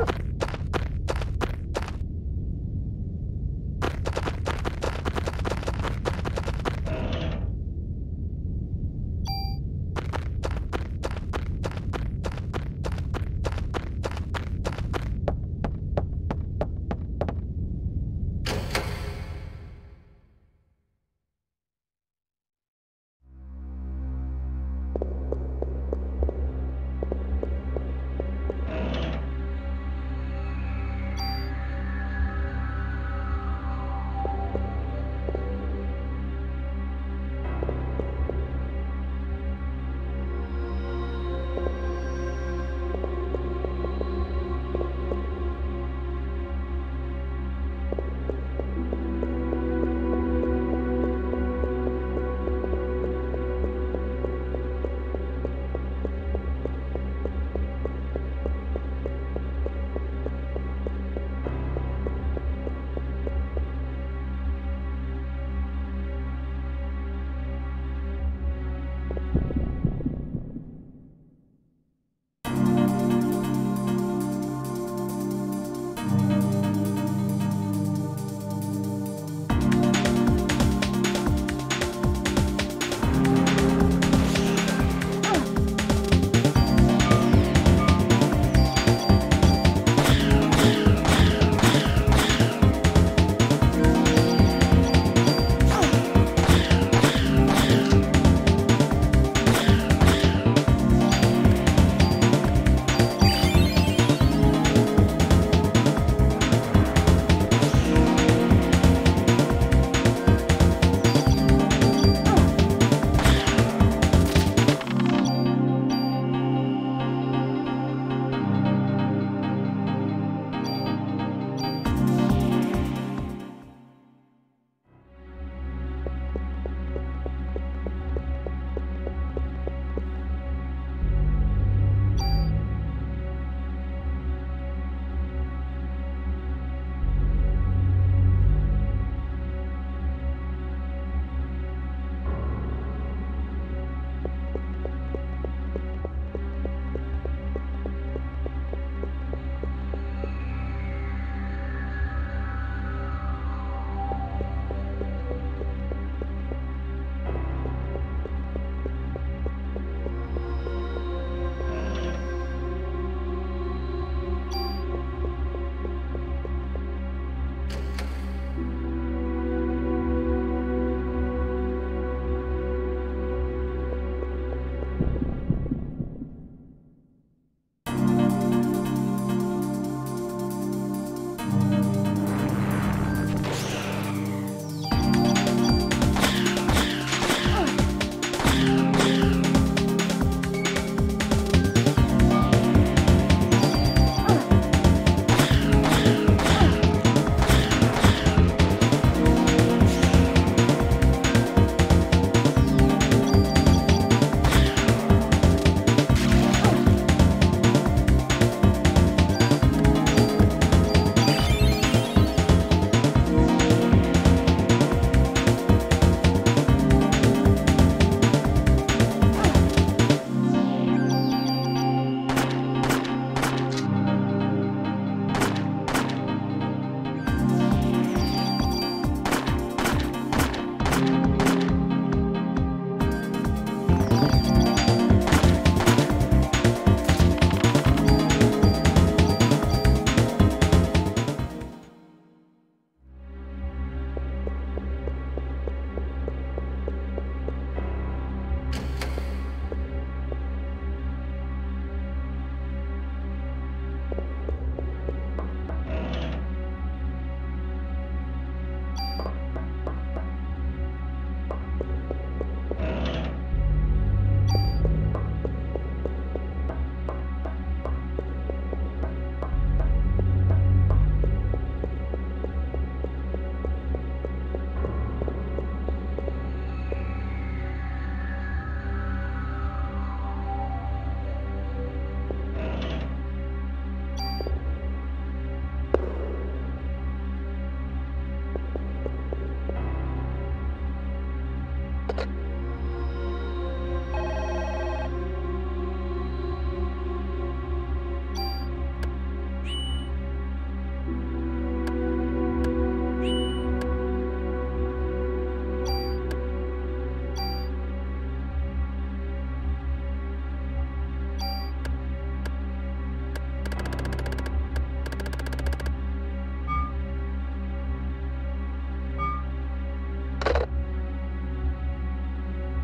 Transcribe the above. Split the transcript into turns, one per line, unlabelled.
Oh!